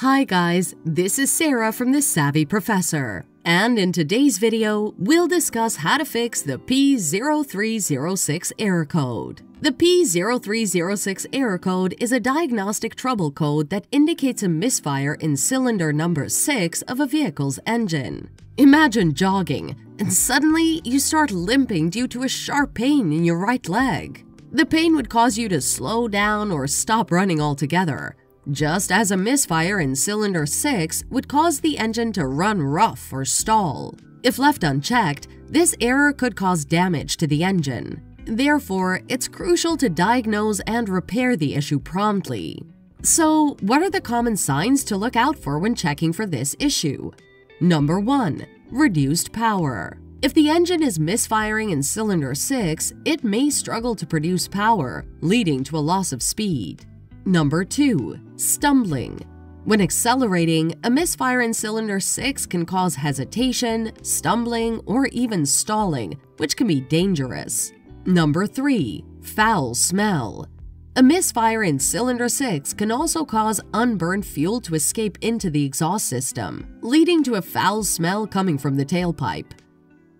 Hi guys, this is Sarah from The Savvy Professor, and in today's video, we'll discuss how to fix the P0306 error code. The P0306 error code is a diagnostic trouble code that indicates a misfire in cylinder number 6 of a vehicle's engine. Imagine jogging, and suddenly you start limping due to a sharp pain in your right leg. The pain would cause you to slow down or stop running altogether, just as a misfire in cylinder 6 would cause the engine to run rough or stall. If left unchecked, this error could cause damage to the engine. Therefore, it's crucial to diagnose and repair the issue promptly. So, what are the common signs to look out for when checking for this issue? Number 1. Reduced power. If the engine is misfiring in cylinder 6, it may struggle to produce power, leading to a loss of speed. Number 2. Stumbling. When accelerating, a misfire in cylinder 6 can cause hesitation, stumbling, or even stalling, which can be dangerous. Number 3. Foul smell. A misfire in cylinder 6 can also cause unburned fuel to escape into the exhaust system, leading to a foul smell coming from the tailpipe.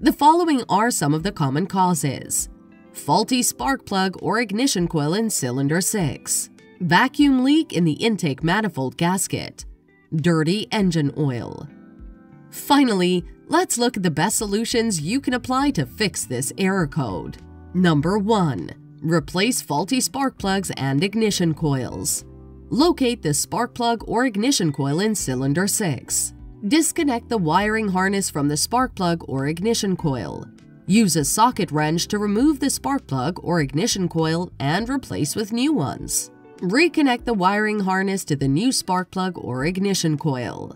The following are some of the common causes. Faulty spark plug or ignition coil in cylinder 6 vacuum leak in the intake manifold gasket, dirty engine oil. Finally, let's look at the best solutions you can apply to fix this error code. Number 1. Replace faulty spark plugs and ignition coils. Locate the spark plug or ignition coil in cylinder 6. Disconnect the wiring harness from the spark plug or ignition coil. Use a socket wrench to remove the spark plug or ignition coil and replace with new ones. Reconnect the wiring harness to the new spark plug or ignition coil.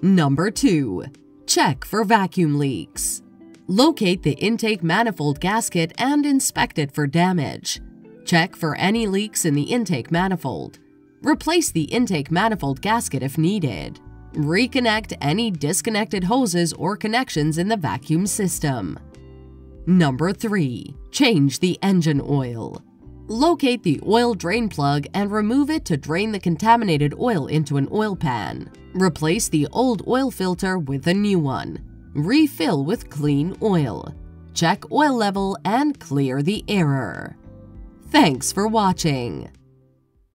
Number 2. Check for vacuum leaks. Locate the intake manifold gasket and inspect it for damage. Check for any leaks in the intake manifold. Replace the intake manifold gasket if needed. Reconnect any disconnected hoses or connections in the vacuum system. Number 3. Change the engine oil. Locate the oil drain plug and remove it to drain the contaminated oil into an oil pan. Replace the old oil filter with a new one. Refill with clean oil. Check oil level and clear the error. Thanks for watching.